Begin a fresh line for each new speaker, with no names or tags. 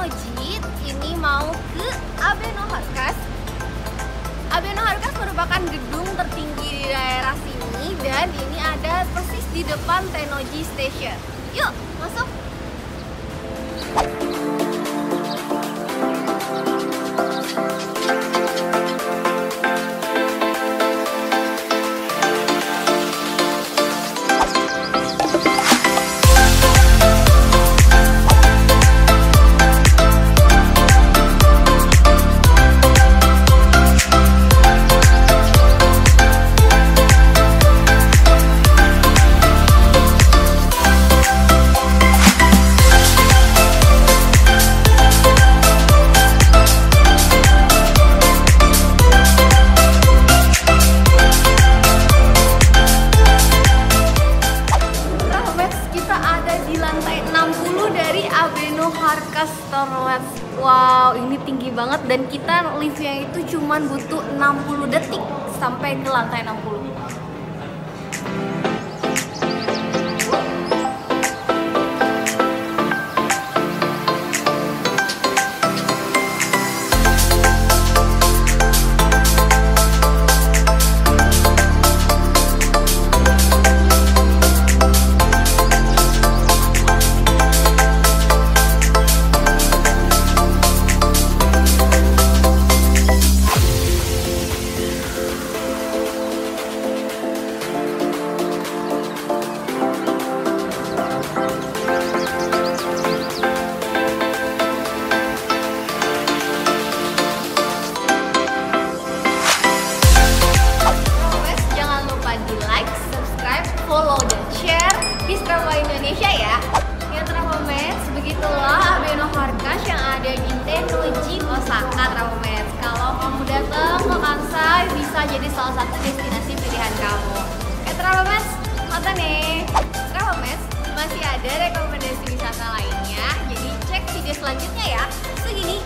Mojit ini mau ke Abeno Harkas. Abeno Harkas merupakan gedung tertinggi di daerah sini dan ini ada persis di depan Tenoji Station. Yuk, masuk! Di lantai 60 dari Abeno Harkas Torwes. Wow, ini tinggi banget dan kita liftnya itu cuman butuh 60 detik sampai ke lantai 60. Di Strava Indonesia ya. Ya Trahomes, begitulah Abeno Harkas yang ada di Tennoji Osaka Trahomes. Kalau kamu datang ke Kansai, bisa jadi salah satu destinasi pilihan kamu. Eh Trahomes, mata nih. Trahomes, masih ada rekomendasi wisata lainnya, jadi cek video selanjutnya ya. Segini,